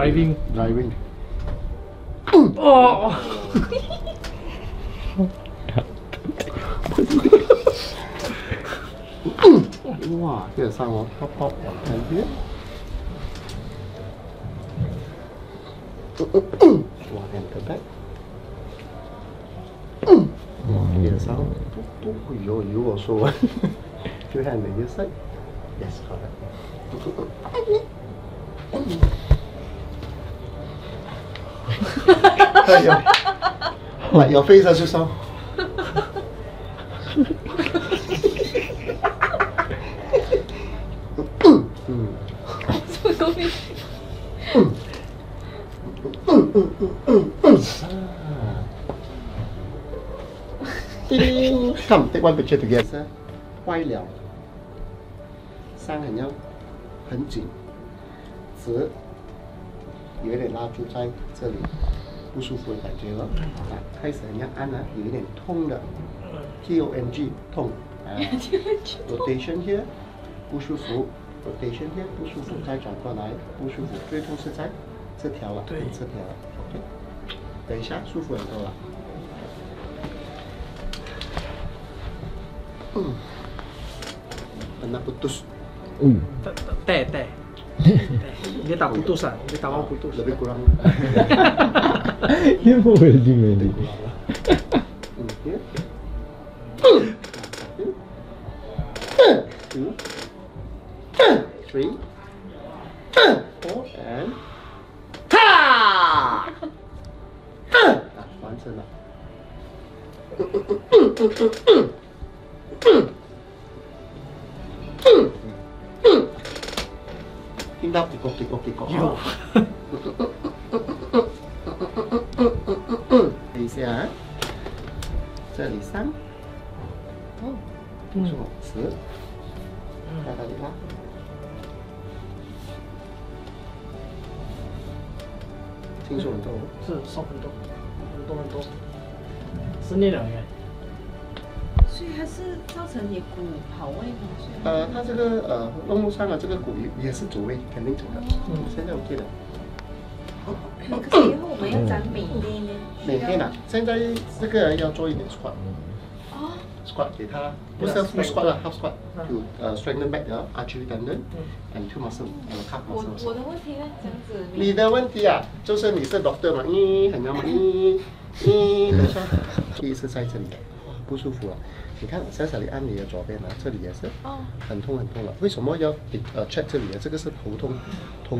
driving driving。哦，哇，这个上哦，pop pop，看见？哇，and the back。哇，这个上，都都，哎呦，如果说，two hand 的 this side，yes correct。哎呦，like your face 啊，就上。嗯。什么东西？嗯嗯嗯嗯嗯。叮，come take one picture together。坏了，伤很要很紧，直，有点拉住在这里，不舒服的感觉了，好，开始人家按了，有一点痛的，T O N G 痛，啊，rotation here 不舒服，rotation here 不舒服，再转过来不舒服，最痛是在这条了，对，这条了等一下舒服很多了，嗯，那不都是，嗯，对对。你打不多少？你打完不多少？特别鼓。Dia pun welding welding. Hmm, here. Hmm, satu. Two. Three. Four and ha! Ah, 完成了。听到 kiko kiko kiko 有。等一下啊，这里三，哦，不错，十，在哪里啦？听说很多，是少很多，很多很多，是那两个。所以它是造成你骨跑位吗？呃，它这个呃动物上的这个骨也也是主位，肯定走的。嗯，现在 OK 了。可是以后我们要长美丽呢？每天啊，现在这个人要做一点 squat。哦，squat 给他，不是 full squat 了，half squat 呃 strengthen back the artery tendon and two muscle and calf muscles。我的问题呢？这样子你的问题啊，就是你是 doctor 嘛，咦，很难嘛，咦咦，等一下，第一次在这里不舒服啊。你看，小小你按你的左边啊，这里也是哦。很痛很痛了。为什么要呃 check 这里啊？这个是头痛，头。